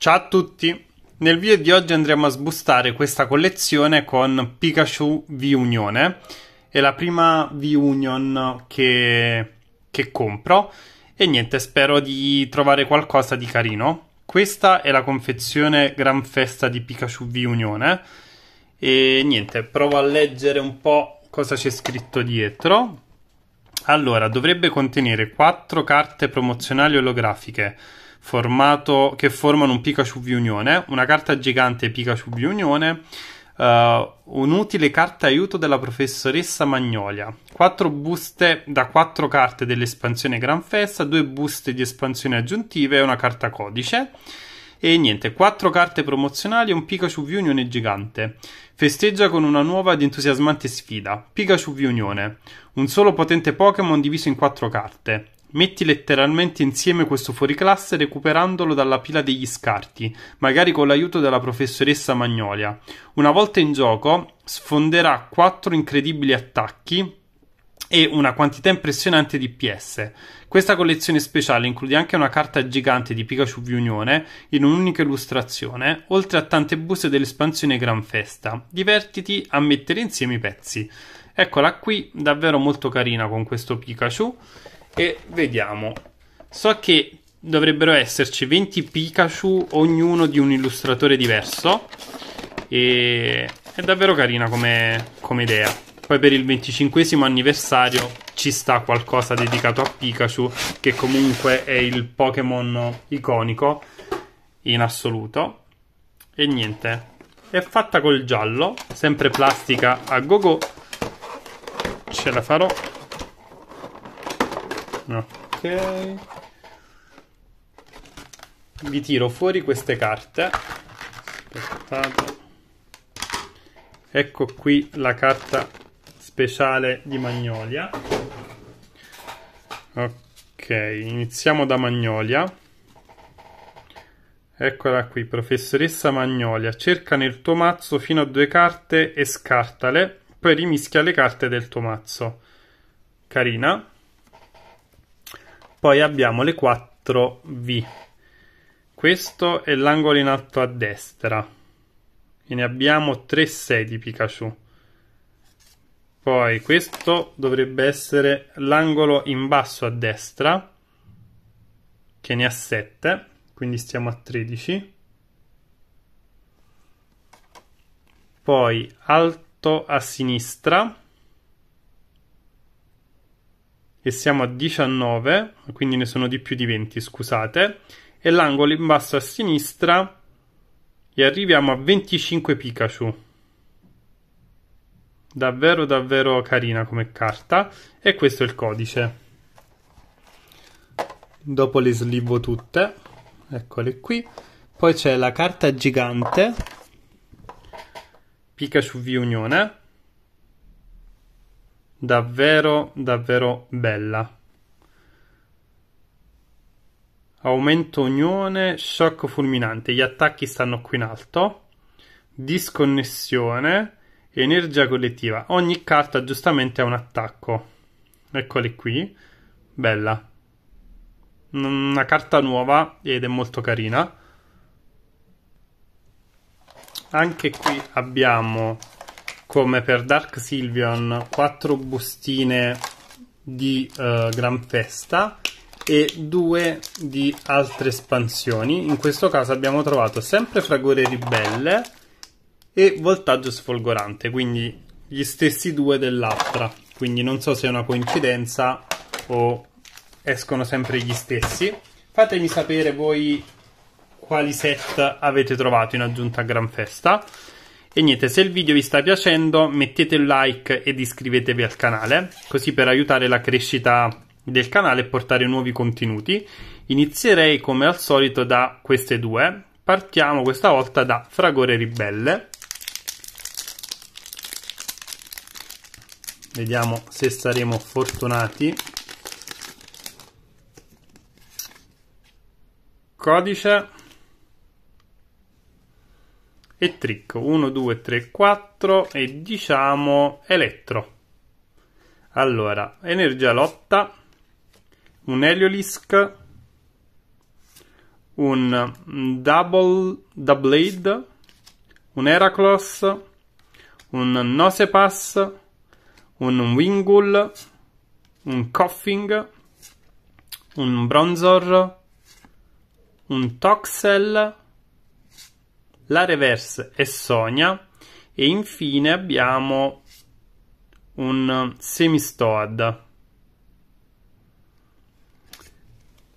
Ciao a tutti! Nel video di oggi andremo a sbustare questa collezione con Pikachu V-Unione. È la prima V-Union che, che compro e niente, spero di trovare qualcosa di carino. Questa è la confezione Gran Festa di Pikachu V-Unione e niente, provo a leggere un po' cosa c'è scritto dietro. Allora, dovrebbe contenere 4 carte promozionali olografiche formato, che formano un Pikachu V-Unione, una carta gigante Pikachu V-Unione, uh, un'utile carta aiuto della professoressa Magnolia, 4 buste da 4 carte dell'espansione Gran Festa, 2 buste di espansione aggiuntive e una carta codice. E niente, 4 carte promozionali e un Pikachu V-Unione gigante. Festeggia con una nuova ed entusiasmante sfida, Pikachu V-Unione, un solo potente Pokémon diviso in 4 carte. Metti letteralmente insieme questo fuoriclasse recuperandolo dalla pila degli scarti, magari con l'aiuto della professoressa Magnolia. Una volta in gioco, sfonderà quattro incredibili attacchi e una quantità impressionante di PS. Questa collezione speciale include anche una carta gigante di Pikachu Unione in un'unica illustrazione, oltre a tante buste dell'espansione Gran Festa. Divertiti a mettere insieme i pezzi. Eccola qui, davvero molto carina con questo Pikachu e vediamo. So che dovrebbero esserci 20 Pikachu, ognuno di un illustratore diverso. E è davvero carina come, come idea. Poi per il 25 anniversario ci sta qualcosa dedicato a Pikachu, che comunque è il Pokémon iconico in assoluto. E niente, è fatta col giallo, sempre plastica a go go. Ce la farò Ok. Vi tiro fuori queste carte. Aspettate. Ecco qui la carta speciale di Magnolia. Ok, iniziamo da Magnolia. Eccola qui, professoressa Magnolia. Cerca nel tuo mazzo fino a due carte e scartale, poi rimischia le carte del tuo mazzo. Carina. Poi abbiamo le 4 V. Questo è l'angolo in alto a destra. E ne abbiamo 3 6 di Pikachu. Poi questo dovrebbe essere l'angolo in basso a destra, che ne ha 7, quindi stiamo a 13. Poi alto a sinistra, e siamo a 19, quindi ne sono di più di 20, scusate, e l'angolo in basso a sinistra e arriviamo a 25 Pikachu. Davvero davvero carina come carta e questo è il codice. Dopo le slivo tutte, eccole qui. Poi c'è la carta gigante Pikachu V Unione davvero davvero bella. Aumento unione shock fulminante. Gli attacchi stanno qui in alto. Disconnessione energia collettiva. Ogni carta giustamente ha un attacco. Eccoli qui. Bella. Una carta nuova ed è molto carina. Anche qui abbiamo come per Dark Sylveon 4 bustine di uh, Gran Festa e due di altre espansioni. In questo caso abbiamo trovato sempre Fragore Ribelle e Voltaggio Sfolgorante, quindi gli stessi due dell'altra. Quindi non so se è una coincidenza o escono sempre gli stessi. Fatemi sapere voi quali set avete trovato in aggiunta a Gran Festa. E niente, se il video vi sta piacendo mettete un like ed iscrivetevi al canale, così per aiutare la crescita del canale e portare nuovi contenuti. Inizierei come al solito da queste due. Partiamo questa volta da Fragore Ribelle. Vediamo se saremo fortunati. Codice e trick 1 2 3 4 e diciamo elettro. Allora energia lotta un Heliolisk un Double Doublade, un Heracross, un Nosepass, un Wingull, un Coughing, un Bronzor, un Toxel, la Reverse e Sonia e infine abbiamo un Semistoad.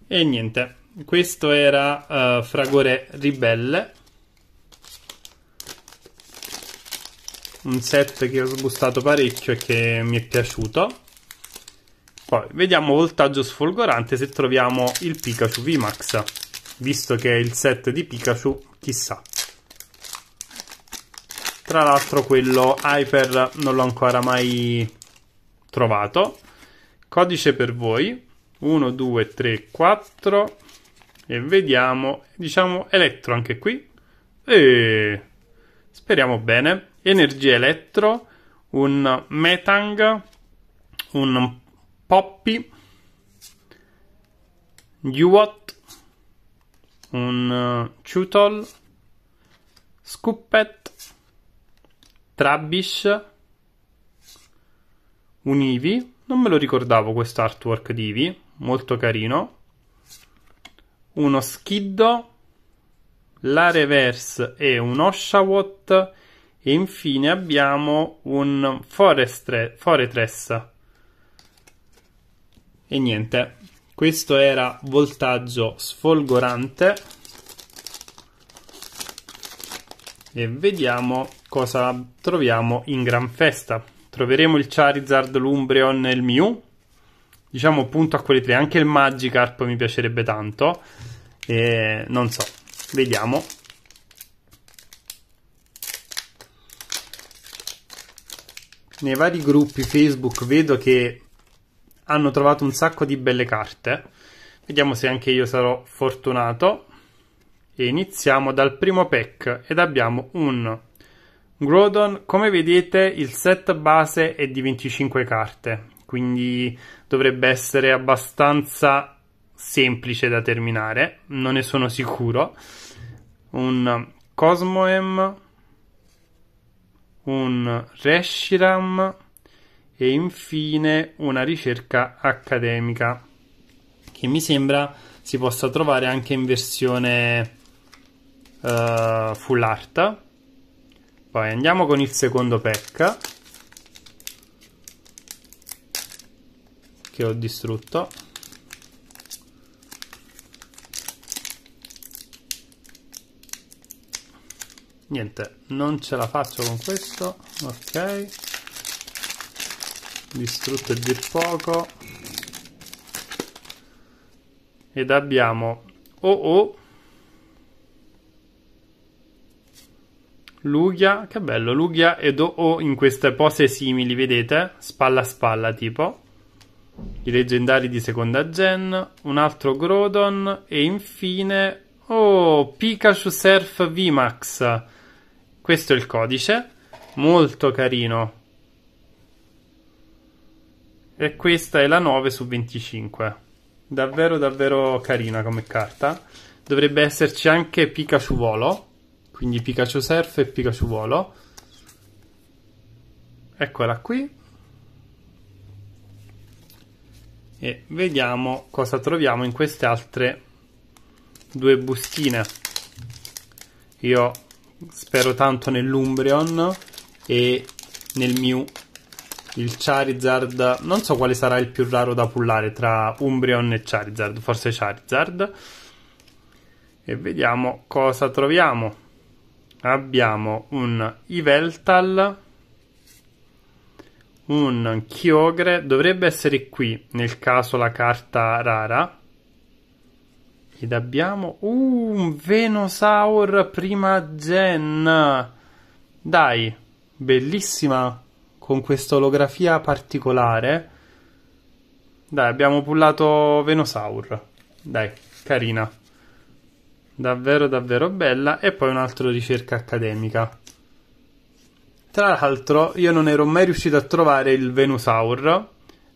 E niente, questo era uh, Fragore Ribelle. Un set che ho sbustato parecchio e che mi è piaciuto. Poi vediamo voltaggio sfolgorante se troviamo il Pikachu VMAX. Visto che è il set di Pikachu, chissà. Tra l'altro quello Hyper non l'ho ancora mai trovato. Codice per voi. 1, 2, 3, 4 e vediamo, diciamo elettro anche qui. E speriamo bene. Energia elettro, un Metang, un Poppy, Yuwot, un Chutol, Scoopet, Trabbish, un Eevee, non me lo ricordavo questo artwork di Eevee, molto carino, uno Skiddo, la Reverse e un Oshawott. E infine abbiamo un Forestre, Foretress. E niente, questo era voltaggio sfolgorante. E vediamo cosa troviamo in gran festa. Troveremo il Charizard, l'Umbreon e il Mew. Diciamo appunto a quelli tre. Anche il Magikarp mi piacerebbe tanto. E non so. Vediamo. Nei vari gruppi Facebook vedo che hanno trovato un sacco di belle carte. Vediamo se anche io sarò fortunato. E iniziamo dal primo pack ed abbiamo un Groudon come vedete il set base è di 25 carte quindi dovrebbe essere abbastanza semplice da terminare, non ne sono sicuro. Un Cosmoem, un Reshiram e infine una ricerca accademica che mi sembra si possa trovare anche in versione uh, full art. Poi andiamo con il secondo pack. Che ho distrutto. Niente non ce la faccio con questo. Ok. Distrutto è dir poco. Ed abbiamo OO Lugia, che bello, Lugia ed OO in queste pose simili, vedete? Spalla a spalla tipo i leggendari di seconda gen, un altro Grodon e infine oh, Pikachu Surf VMAX. Questo è il codice, molto carino. E questa è la 9 su 25. Davvero davvero carina come carta. Dovrebbe esserci anche Pikachu Volo, quindi Pikachu Surf e Pikachu Volo. Eccola qui. E vediamo cosa troviamo in queste altre due bustine. Io spero tanto nell'Umbreon e nel Mew. Il Charizard non so quale sarà il più raro da pullare tra Umbreon e Charizard forse Charizard. E vediamo cosa troviamo abbiamo un Iveltal un Kyogre dovrebbe essere qui nel caso la carta rara. Ed abbiamo uh, un Venusaur prima gen. Dai bellissima con questa olografia particolare. Dai abbiamo pullato Venusaur. Dai carina davvero davvero bella e poi un altro ricerca accademica tra l'altro, io non ero mai riuscito a trovare il Venusaur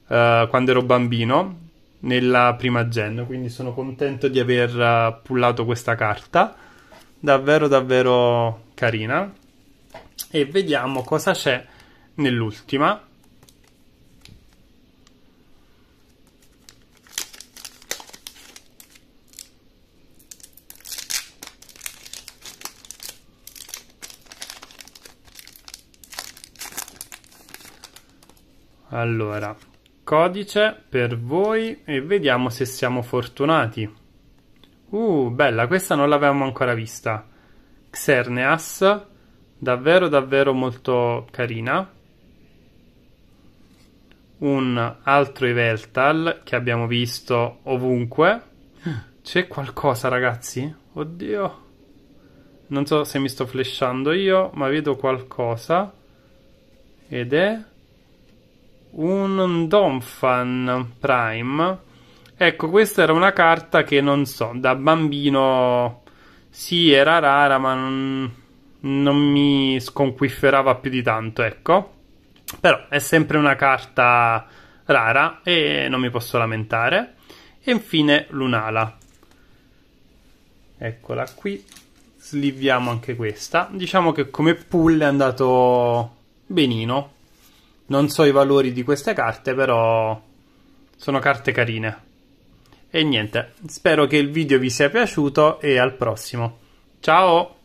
uh, quando ero bambino. nella prima gen, quindi sono contento di aver eh, pullato questa carta, davvero davvero carina. E vediamo cosa c'è nell'ultima. Allora, codice per voi e vediamo se siamo fortunati. Uh, bella, questa non l'avevamo ancora vista. Xerneas, davvero davvero molto carina. Un altro Iveltal che abbiamo visto ovunque. C'è qualcosa, ragazzi? Oddio. Non so se mi sto flashando io, ma vedo qualcosa. Ed è un Donphan Prime. Ecco, questa era una carta che non so, da bambino sì, era rara, ma non, non mi sconquifferava più di tanto, ecco. Però è sempre una carta rara e non mi posso lamentare. E infine Lunala. Eccola qui. Sliviamo anche questa. Diciamo che come pull è andato benino. Non so i valori di queste carte, però sono carte carine. E niente, spero che il video vi sia piaciuto e al prossimo. Ciao!